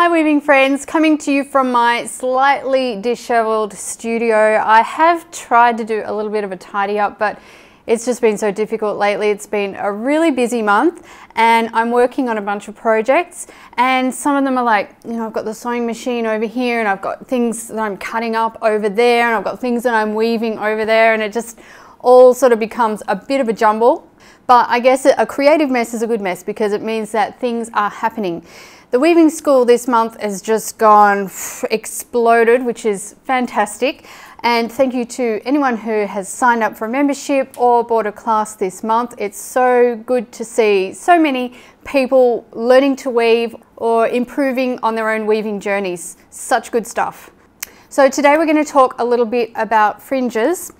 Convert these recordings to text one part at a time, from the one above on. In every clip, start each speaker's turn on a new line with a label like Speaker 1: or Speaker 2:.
Speaker 1: Hi weaving friends, coming to you from my slightly disheveled studio. I have tried to do a little bit of a tidy up, but it's just been so difficult lately. It's been a really busy month and I'm working on a bunch of projects and some of them are like, you know, I've got the sewing machine over here and I've got things that I'm cutting up over there and I've got things that I'm weaving over there and it just all sort of becomes a bit of a jumble. But I guess a creative mess is a good mess because it means that things are happening. The weaving school this month has just gone exploded, which is fantastic. And thank you to anyone who has signed up for a membership or bought a class this month. It's so good to see so many people learning to weave or improving on their own weaving journeys. Such good stuff. So today we're going to talk a little bit about fringes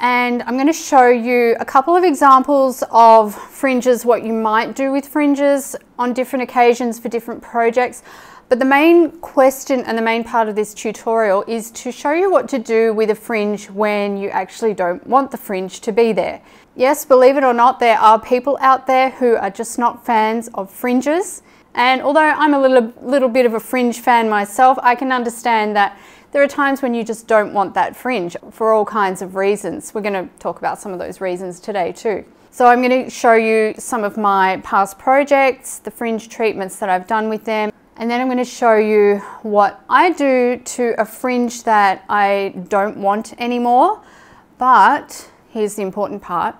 Speaker 1: and I'm going to show you a couple of examples of fringes, what you might do with fringes on different occasions for different projects. But the main question and the main part of this tutorial is to show you what to do with a fringe when you actually don't want the fringe to be there. Yes, believe it or not, there are people out there who are just not fans of fringes. And although I'm a little, little bit of a fringe fan myself, I can understand that there are times when you just don't want that fringe for all kinds of reasons. We're going to talk about some of those reasons today too. So I'm going to show you some of my past projects, the fringe treatments that I've done with them, and then I'm going to show you what I do to a fringe that I don't want anymore. But here's the important part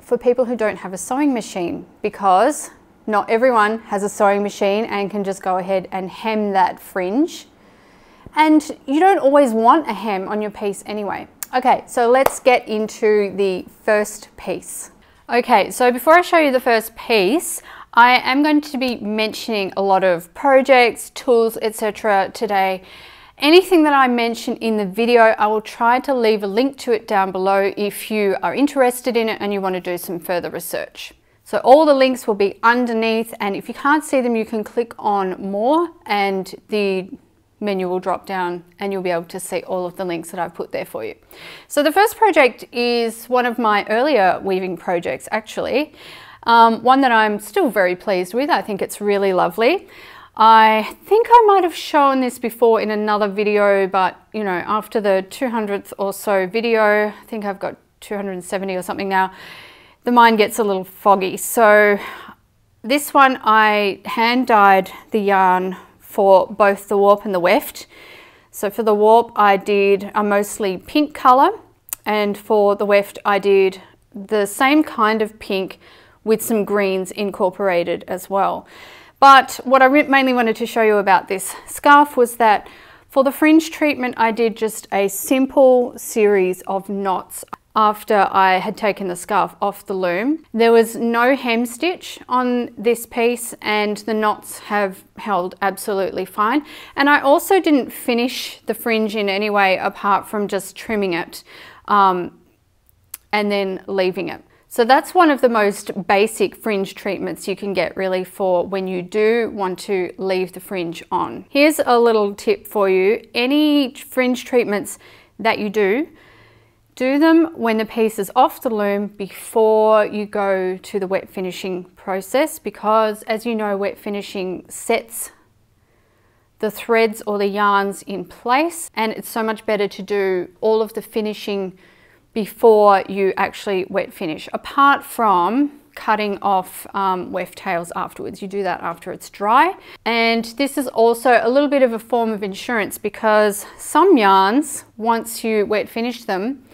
Speaker 1: for people who don't have a sewing machine because not everyone has a sewing machine and can just go ahead and hem that fringe. And you don't always want a hem on your piece anyway. Okay, so let's get into the first piece. Okay, so before I show you the first piece, I am going to be mentioning a lot of projects, tools, etc. today. Anything that I mention in the video, I will try to leave a link to it down below if you are interested in it and you want to do some further research. So all the links will be underneath and if you can't see them, you can click on more and the menu will drop down and you'll be able to see all of the links that I've put there for you. So the first project is one of my earlier weaving projects actually. Um, one that I'm still very pleased with. I think it's really lovely. I think I might have shown this before in another video, but you know, after the 200th or so video, I think I've got 270 or something now, the mind gets a little foggy. So this one I hand dyed the yarn for both the warp and the weft. So for the warp I did a mostly pink colour and for the weft I did the same kind of pink with some greens incorporated as well. But what I mainly wanted to show you about this scarf was that for the fringe treatment, I did just a simple series of knots after I had taken the scarf off the loom. There was no hem stitch on this piece and the knots have held absolutely fine. And I also didn't finish the fringe in any way apart from just trimming it um, and then leaving it. So that's one of the most basic fringe treatments you can get really for when you do want to leave the fringe on. Here's a little tip for you. Any fringe treatments that you do, do them when the piece is off the loom before you go to the wet finishing process because as you know wet finishing sets the threads or the yarns in place and it's so much better to do all of the finishing before you actually wet finish, apart from cutting off um, weft tails afterwards. You do that after it's dry. And this is also a little bit of a form of insurance because some yarns, once you wet finish them,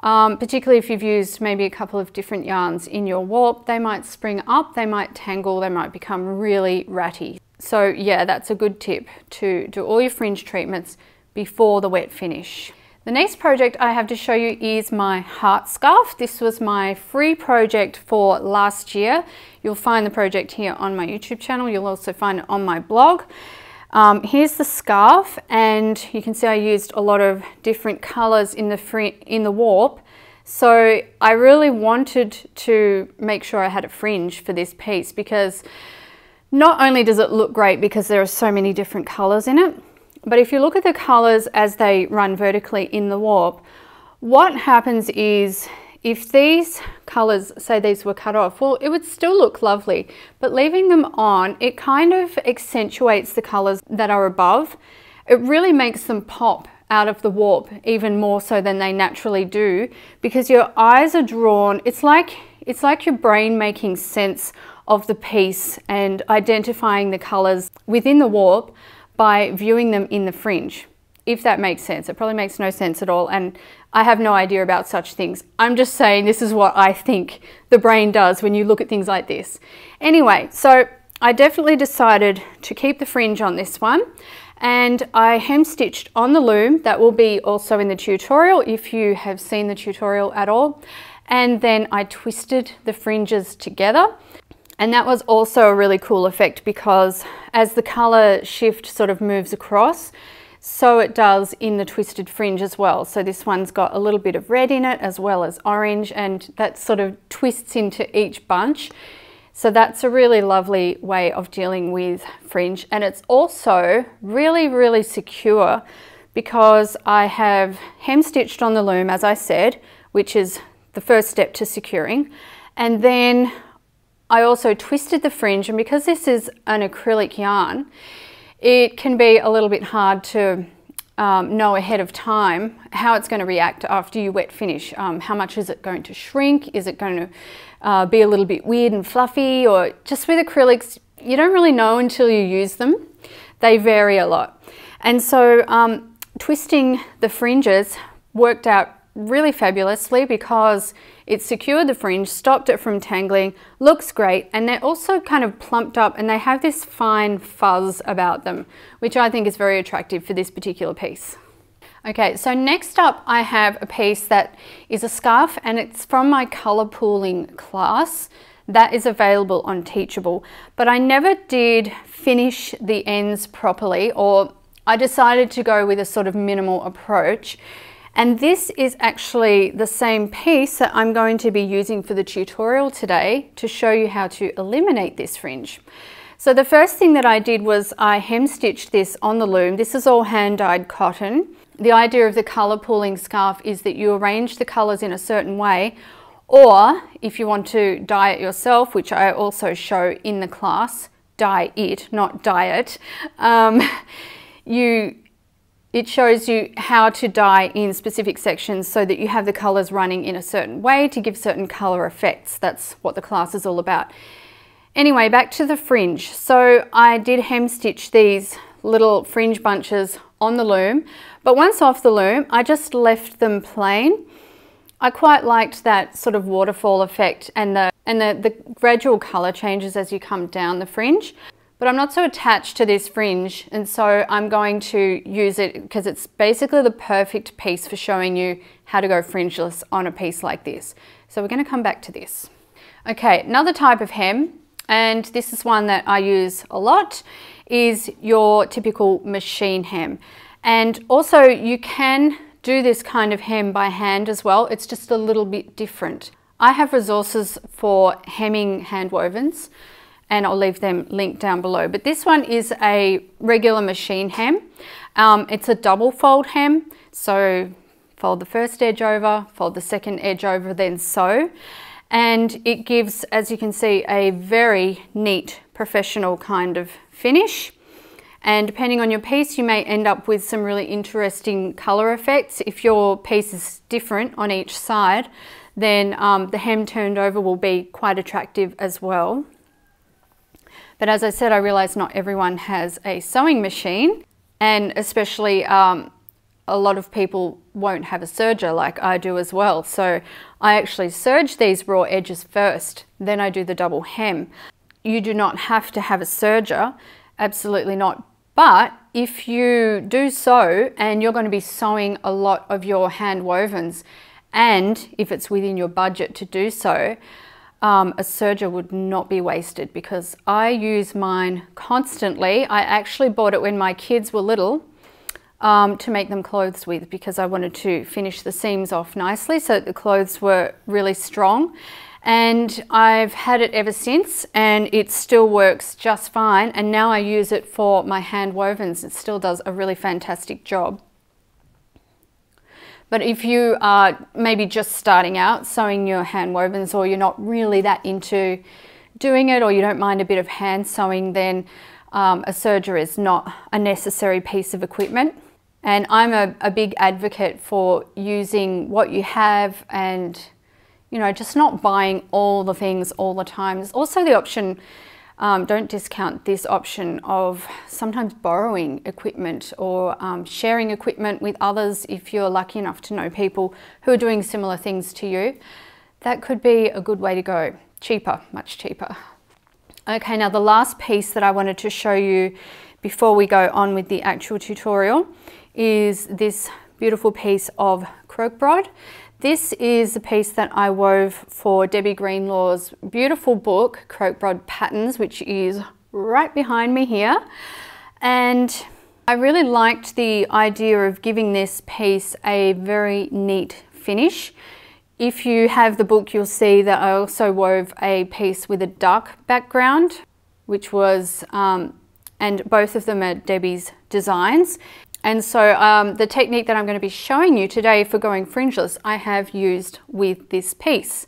Speaker 1: um, particularly if you've used maybe a couple of different yarns in your warp, they might spring up, they might tangle, they might become really ratty. So yeah, that's a good tip to do all your fringe treatments before the wet finish. The next project I have to show you is my heart scarf. This was my free project for last year. You'll find the project here on my YouTube channel. You'll also find it on my blog. Um, here's the scarf and you can see I used a lot of different colors in the, free, in the warp. So I really wanted to make sure I had a fringe for this piece because not only does it look great because there are so many different colors in it, but if you look at the colors as they run vertically in the warp, what happens is if these colours, say these were cut off, well, it would still look lovely. But leaving them on, it kind of accentuates the colours that are above. It really makes them pop out of the warp even more so than they naturally do because your eyes are drawn. It's like, it's like your brain making sense of the piece and identifying the colours within the warp by viewing them in the fringe, if that makes sense. It probably makes no sense at all. And I have no idea about such things. I'm just saying this is what I think the brain does when you look at things like this. Anyway, so I definitely decided to keep the fringe on this one and I hem stitched on the loom. That will be also in the tutorial if you have seen the tutorial at all. And then I twisted the fringes together. And that was also a really cool effect because as the color shift sort of moves across, so it does in the twisted fringe as well. So this one's got a little bit of red in it as well as orange and that sort of twists into each bunch. So that's a really lovely way of dealing with fringe and it's also really, really secure because I have hem stitched on the loom as I said, which is the first step to securing. And then I also twisted the fringe and because this is an acrylic yarn, it can be a little bit hard to um, know ahead of time how it's going to react after you wet finish. Um, how much is it going to shrink? Is it going to uh, be a little bit weird and fluffy? Or just with acrylics, you don't really know until you use them. They vary a lot. And so um, twisting the fringes worked out really fabulously because it secured the fringe, stopped it from tangling, looks great, and they're also kind of plumped up and they have this fine fuzz about them, which I think is very attractive for this particular piece. Okay, so next up I have a piece that is a scarf and it's from my colour pooling class. That is available on Teachable, but I never did finish the ends properly or I decided to go with a sort of minimal approach and this is actually the same piece that I'm going to be using for the tutorial today to show you how to eliminate this fringe. So the first thing that I did was I hem stitched this on the loom. This is all hand dyed cotton. The idea of the colour pooling scarf is that you arrange the colours in a certain way or if you want to dye it yourself, which I also show in the class, dye it, not diet, um, you it shows you how to dye in specific sections so that you have the colours running in a certain way to give certain colour effects. That's what the class is all about. Anyway, back to the fringe. So I did hem stitch these little fringe bunches on the loom, but once off the loom, I just left them plain. I quite liked that sort of waterfall effect and the, and the, the gradual colour changes as you come down the fringe. But I'm not so attached to this fringe and so I'm going to use it because it's basically the perfect piece for showing you how to go fringeless on a piece like this. So we're going to come back to this. Okay, another type of hem, and this is one that I use a lot, is your typical machine hem. And also you can do this kind of hem by hand as well. It's just a little bit different. I have resources for hemming hand wovens and I'll leave them linked down below. But this one is a regular machine hem. Um, it's a double fold hem, so fold the first edge over, fold the second edge over, then sew. And it gives, as you can see, a very neat professional kind of finish. And depending on your piece, you may end up with some really interesting color effects. If your piece is different on each side, then um, the hem turned over will be quite attractive as well. But as I said, I realize not everyone has a sewing machine and especially um, a lot of people won't have a serger like I do as well. So I actually serge these raw edges first, then I do the double hem. You do not have to have a serger, absolutely not. But if you do sew and you're going to be sewing a lot of your hand wovens and if it's within your budget to do so, um, a serger would not be wasted because I use mine constantly. I actually bought it when my kids were little um, to make them clothes with because I wanted to finish the seams off nicely so that the clothes were really strong. And I've had it ever since and it still works just fine. And now I use it for my hand wovens. It still does a really fantastic job. But if you are maybe just starting out sewing your hand wovens or you're not really that into doing it or you don't mind a bit of hand sewing, then um, a serger is not a necessary piece of equipment. And I'm a, a big advocate for using what you have and, you know, just not buying all the things all the time. There's also the option, um, don't discount this option of sometimes borrowing equipment or um, sharing equipment with others if you're lucky enough to know people who are doing similar things to you. That could be a good way to go. Cheaper, much cheaper. Okay, now the last piece that I wanted to show you before we go on with the actual tutorial is this beautiful piece of Krokbragd. This is a piece that I wove for Debby Greenlaw's beautiful book, Krokbragd Patterns, which is right behind me here. And I really liked the idea of giving this piece a very neat finish. If you have the book, you'll see that I also wove a piece with a dark background, which was, um, and both of them are Debby's designs. And so um, the technique that I'm going to be showing you today for going fringeless, I have used with this piece.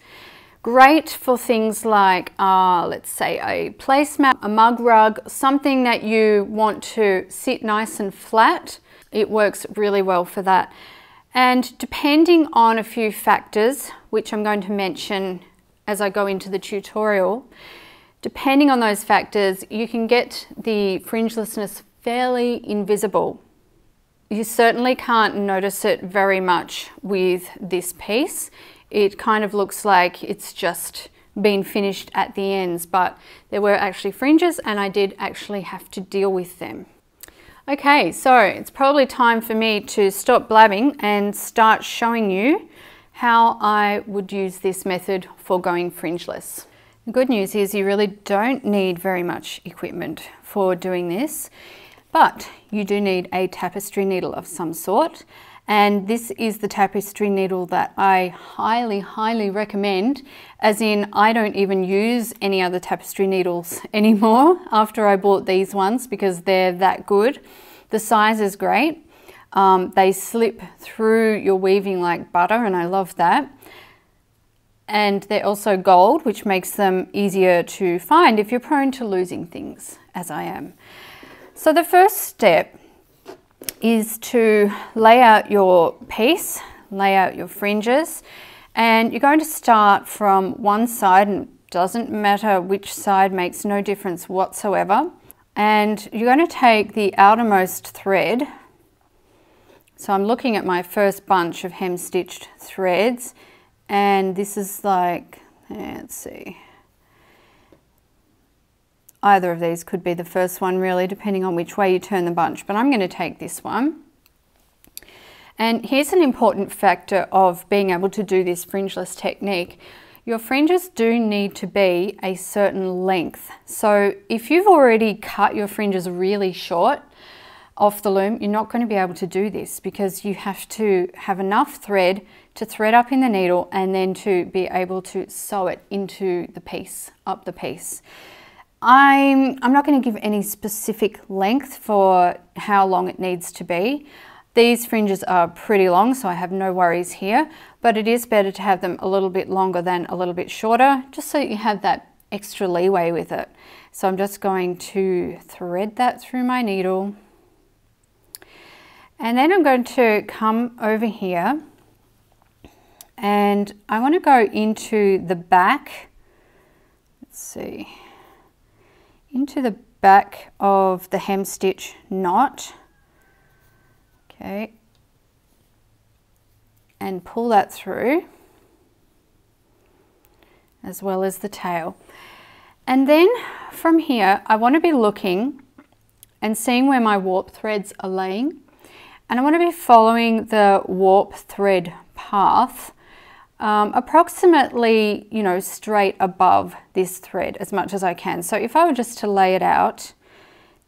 Speaker 1: Great for things like, uh, let's say a placemat, a mug rug, something that you want to sit nice and flat. It works really well for that. And depending on a few factors, which I'm going to mention as I go into the tutorial, depending on those factors, you can get the fringelessness fairly invisible. You certainly can't notice it very much with this piece. It kind of looks like it's just been finished at the ends, but there were actually fringes and I did actually have to deal with them. Okay, so it's probably time for me to stop blabbing and start showing you how I would use this method for going fringeless. The good news is you really don't need very much equipment for doing this. But you do need a tapestry needle of some sort. And this is the tapestry needle that I highly, highly recommend, as in I don't even use any other tapestry needles anymore after I bought these ones because they're that good. The size is great. Um, they slip through your weaving like butter and I love that. And they're also gold, which makes them easier to find if you're prone to losing things, as I am. So the first step is to lay out your piece, lay out your fringes, and you're going to start from one side, and doesn't matter which side, makes no difference whatsoever. And you're going to take the outermost thread. So I'm looking at my first bunch of hem stitched threads, and this is like, let's see, Either of these could be the first one really, depending on which way you turn the bunch, but I'm going to take this one. And here's an important factor of being able to do this fringeless technique. Your fringes do need to be a certain length. So if you've already cut your fringes really short off the loom, you're not going to be able to do this because you have to have enough thread to thread up in the needle and then to be able to sew it into the piece, up the piece. I'm, I'm not going to give any specific length for how long it needs to be. These fringes are pretty long, so I have no worries here, but it is better to have them a little bit longer than a little bit shorter, just so you have that extra leeway with it. So I'm just going to thread that through my needle. And then I'm going to come over here and I want to go into the back. Let's see into the back of the hem stitch knot. Okay. And pull that through as well as the tail. And then from here I want to be looking and seeing where my warp threads are laying. And I want to be following the warp thread path um, approximately, you know, straight above this thread as much as I can. So if I were just to lay it out,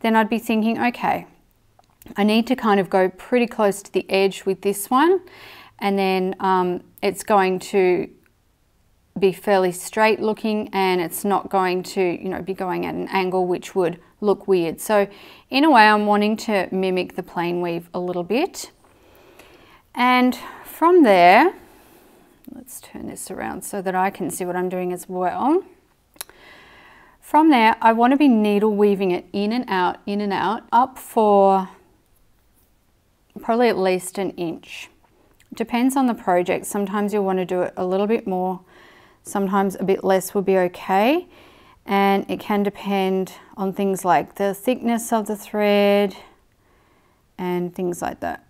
Speaker 1: then I'd be thinking, okay, I need to kind of go pretty close to the edge with this one. And then um, it's going to be fairly straight looking and it's not going to you know be going at an angle which would look weird. So in a way I'm wanting to mimic the plain weave a little bit. And from there, let's turn this around so that I can see what I'm doing as well. From there, I want to be needle weaving it in and out, in and out, up for probably at least an inch. Depends on the project. Sometimes you'll want to do it a little bit more. Sometimes a bit less will be okay. And it can depend on things like the thickness of the thread and things like that.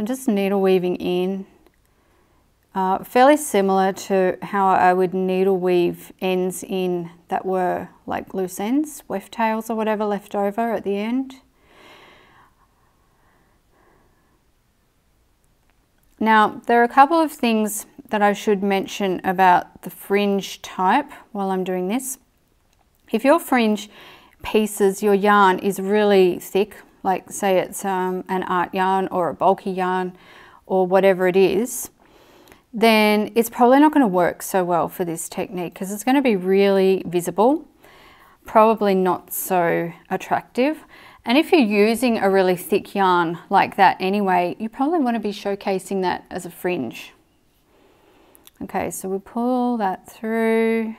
Speaker 1: I'm just needle weaving in uh, fairly similar to how I would needle weave ends in that were like loose ends, weft tails or whatever left over at the end. Now there are a couple of things that I should mention about the fringe type while I'm doing this. If your fringe pieces, your yarn is really thick, like say it's um, an art yarn or a bulky yarn or whatever it is, then it's probably not going to work so well for this technique because it's going to be really visible, probably not so attractive. And if you're using a really thick yarn like that anyway, you probably want to be showcasing that as a fringe. Okay, so we pull that through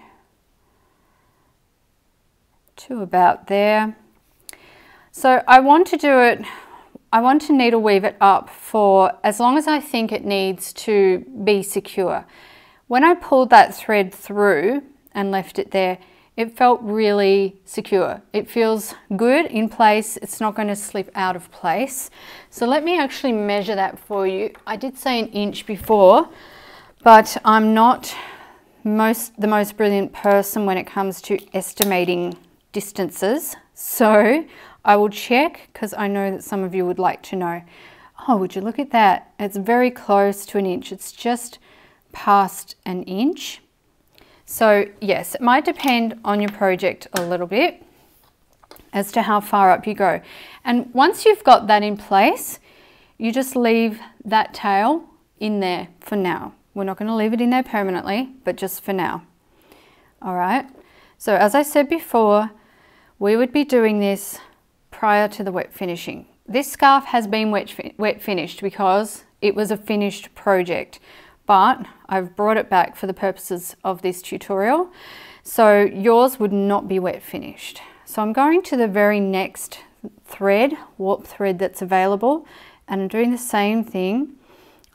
Speaker 1: to about there. So I want to do it I want to needle weave it up for as long as I think it needs to be secure. When I pulled that thread through and left it there, it felt really secure. It feels good in place. It's not going to slip out of place. So let me actually measure that for you. I did say an inch before, but I'm not most the most brilliant person when it comes to estimating distances. So I will check because I know that some of you would like to know. Oh, would you look at that? It's very close to an inch. It's just past an inch. So yes, it might depend on your project a little bit as to how far up you go. And once you've got that in place, you just leave that tail in there for now. We're not going to leave it in there permanently, but just for now. All right. So as I said before, we would be doing this prior to the wet finishing. This scarf has been wet, wet finished because it was a finished project, but I've brought it back for the purposes of this tutorial. So yours would not be wet finished. So I'm going to the very next thread, warp thread that's available, and I'm doing the same thing.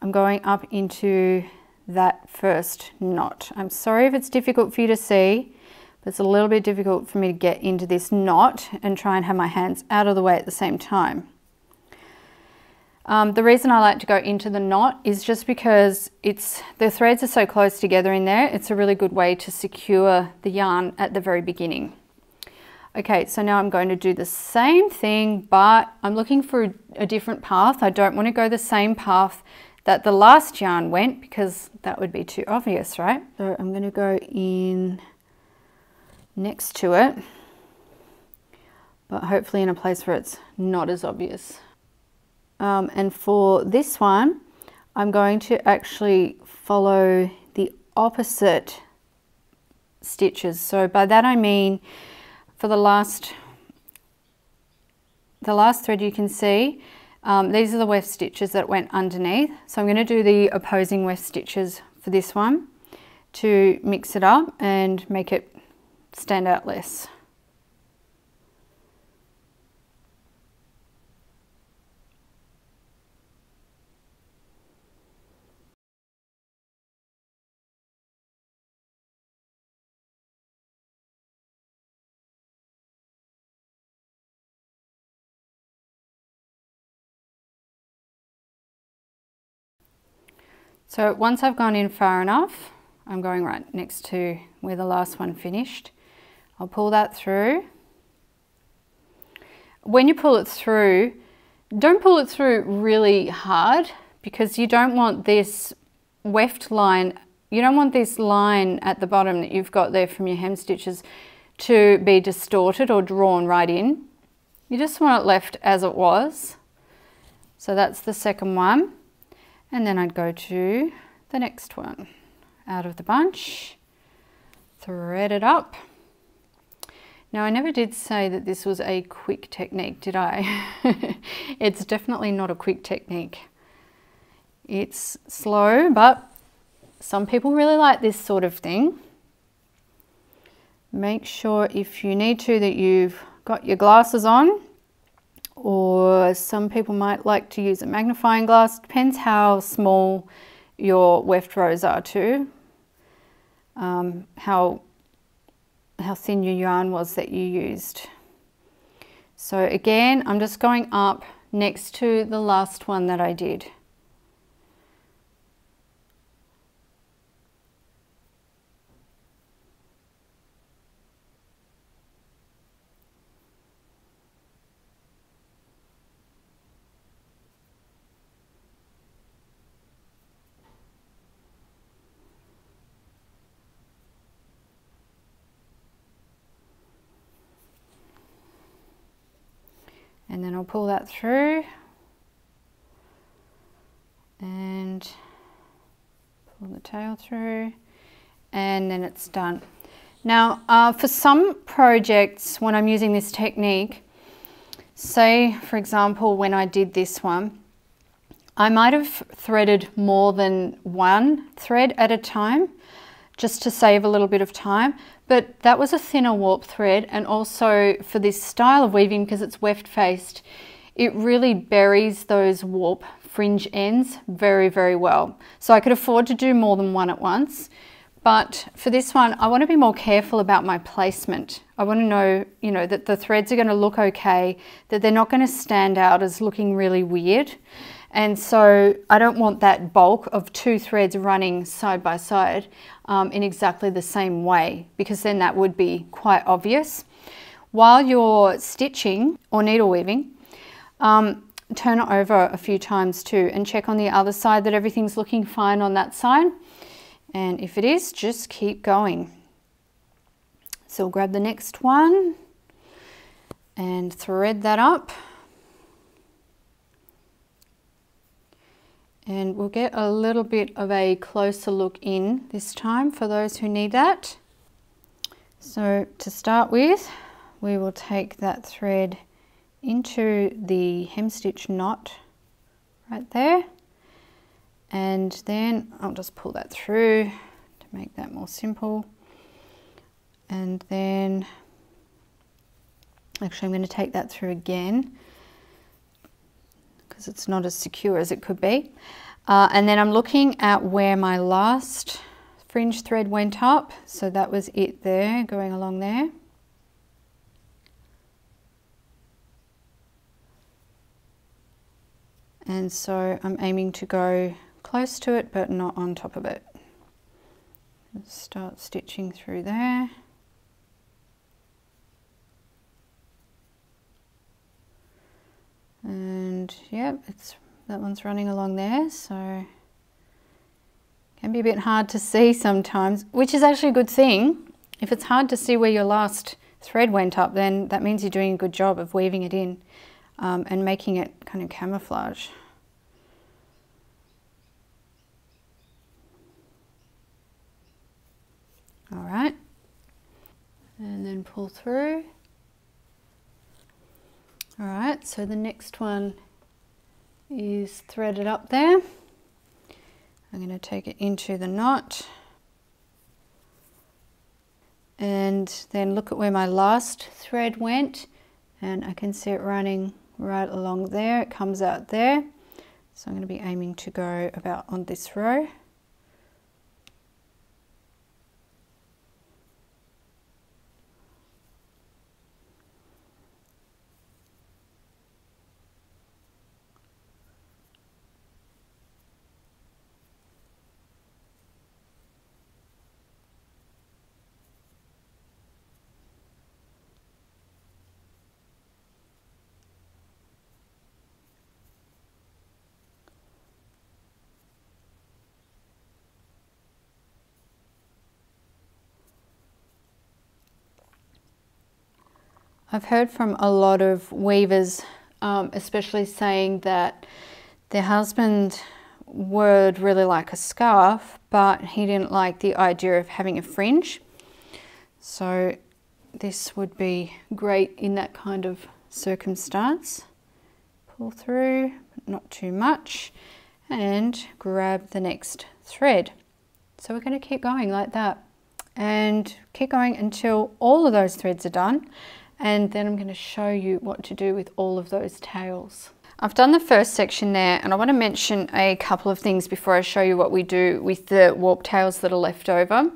Speaker 1: I'm going up into that first knot. I'm sorry if it's difficult for you to see, it's a little bit difficult for me to get into this knot and try and have my hands out of the way at the same time. Um, the reason I like to go into the knot is just because it's the threads are so close together in there. It's a really good way to secure the yarn at the very beginning. Okay, so now I'm going to do the same thing, but I'm looking for a, a different path. I don't want to go the same path that the last yarn went because that would be too obvious, right? So I'm going to go in next to it, but hopefully in a place where it's not as obvious. Um, and for this one, I'm going to actually follow the opposite stitches. So by that I mean for the last the last thread you can see um, these are the weft stitches that went underneath. So I'm going to do the opposing weft stitches for this one to mix it up and make it stand out less. So once I've gone in far enough, I'm going right next to where the last one finished. I'll pull that through. When you pull it through, don't pull it through really hard because you don't want this weft line, you don't want this line at the bottom that you've got there from your hem stitches to be distorted or drawn right in. You just want it left as it was. So that's the second one. And then I'd go to the next one. Out of the bunch, thread it up. Now I never did say that this was a quick technique, did I? it's definitely not a quick technique. It's slow, but some people really like this sort of thing. Make sure if you need to that you've got your glasses on or some people might like to use a magnifying glass. Depends how small your weft rows are too. Um, how, how thin your yarn was that you used. So again, I'm just going up next to the last one that I did. I'll pull that through. And pull the tail through. And then it's done. Now uh, for some projects when I'm using this technique, say for example when I did this one, I might have threaded more than one thread at a time just to save a little bit of time. But that was a thinner warp thread and also for this style of weaving, because it's weft faced, it really buries those warp fringe ends very, very well. So I could afford to do more than one at once. But for this one, I want to be more careful about my placement. I want to know, you know, that the threads are going to look okay, that they're not going to stand out as looking really weird. And so I don't want that bulk of two threads running side by side um, in exactly the same way because then that would be quite obvious. While you're stitching or needle weaving, um, turn it over a few times too and check on the other side that everything's looking fine on that side. And if it is, just keep going. So grab the next one and thread that up. And we'll get a little bit of a closer look in this time for those who need that. So to start with, we will take that thread into the hem stitch knot right there. And then I'll just pull that through to make that more simple. And then, actually I'm going to take that through again because it's not as secure as it could be. Uh, and then I'm looking at where my last fringe thread went up. So that was it there, going along there. And so I'm aiming to go close to it, but not on top of it. start stitching through there. And yep it's that one's running along there so can be a bit hard to see sometimes which is actually a good thing. If it's hard to see where your last thread went up then that means you're doing a good job of weaving it in um, and making it kind of camouflage. All right. And then pull through all right, so the next one is threaded up there. I'm going to take it into the knot and then look at where my last thread went and I can see it running right along there. It comes out there. So I'm going to be aiming to go about on this row. I've heard from a lot of weavers, um, especially saying that their husband would really like a scarf, but he didn't like the idea of having a fringe. So this would be great in that kind of circumstance. Pull through, not too much, and grab the next thread. So we're going to keep going like that and keep going until all of those threads are done and then I'm going to show you what to do with all of those tails. I've done the first section there and I want to mention a couple of things before I show you what we do with the warp tails that are left over.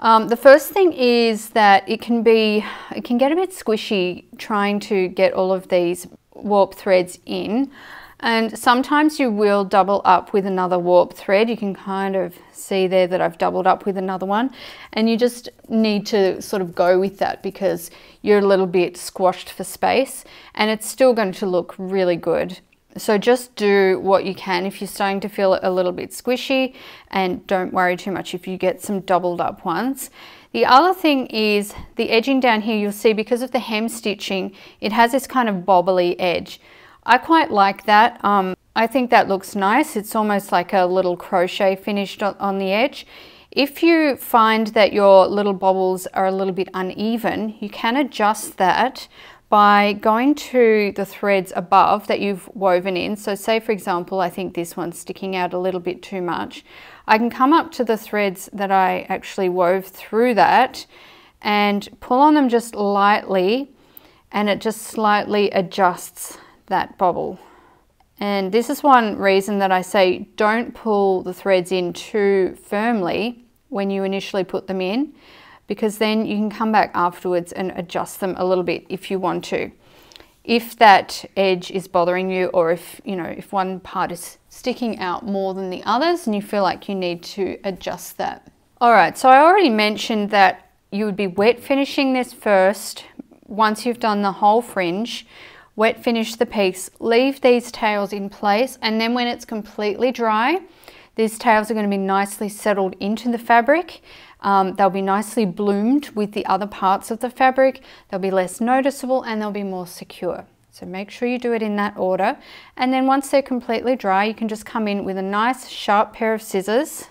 Speaker 1: Um, the first thing is that it can be, it can get a bit squishy trying to get all of these warp threads in. And sometimes you will double up with another warp thread. You can kind of see there that I've doubled up with another one. And you just need to sort of go with that because you're a little bit squashed for space and it's still going to look really good. So just do what you can if you're starting to feel a little bit squishy and don't worry too much if you get some doubled up ones. The other thing is the edging down here, you'll see because of the hem stitching, it has this kind of bobbly edge. I quite like that. Um, I think that looks nice. It's almost like a little crochet finished on the edge. If you find that your little bobbles are a little bit uneven, you can adjust that by going to the threads above that you've woven in. So say for example, I think this one's sticking out a little bit too much. I can come up to the threads that I actually wove through that and pull on them just lightly and it just slightly adjusts that bobble. And this is one reason that I say don't pull the threads in too firmly when you initially put them in because then you can come back afterwards and adjust them a little bit if you want to. If that edge is bothering you or if, you know, if one part is sticking out more than the others and you feel like you need to adjust that. All right, so I already mentioned that you would be wet finishing this first once you've done the whole fringe wet finish the piece, leave these tails in place and then when it's completely dry, these tails are going to be nicely settled into the fabric. Um, they'll be nicely bloomed with the other parts of the fabric. They'll be less noticeable and they'll be more secure. So make sure you do it in that order. And then once they're completely dry, you can just come in with a nice sharp pair of scissors.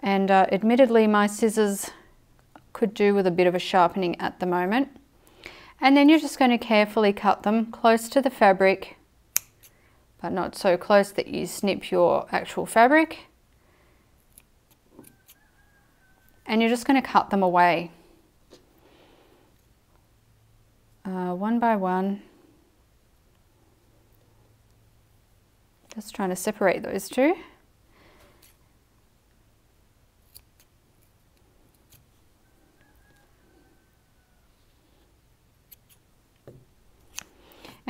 Speaker 1: And uh, admittedly, my scissors could do with a bit of a sharpening at the moment. And then you're just going to carefully cut them close to the fabric, but not so close that you snip your actual fabric. And you're just going to cut them away. Uh, one by one. Just trying to separate those two.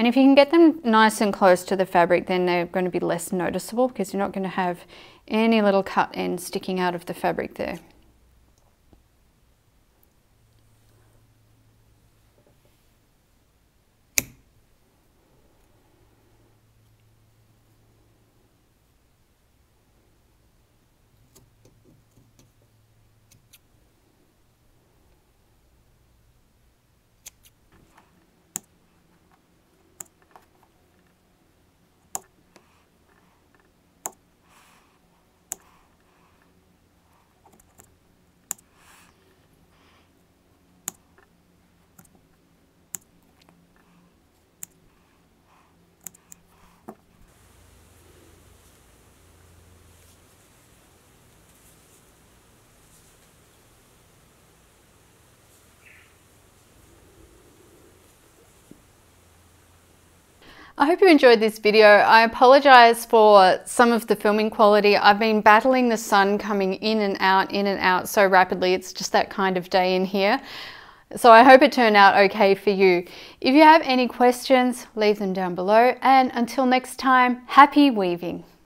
Speaker 1: And if you can get them nice and close to the fabric, then they're going to be less noticeable because you're not going to have any little cut end sticking out of the fabric there. I hope you enjoyed this video. I apologize for some of the filming quality. I've been battling the sun coming in and out, in and out so rapidly. It's just that kind of day in here. So I hope it turned out okay for you. If you have any questions, leave them down below. And until next time, happy weaving.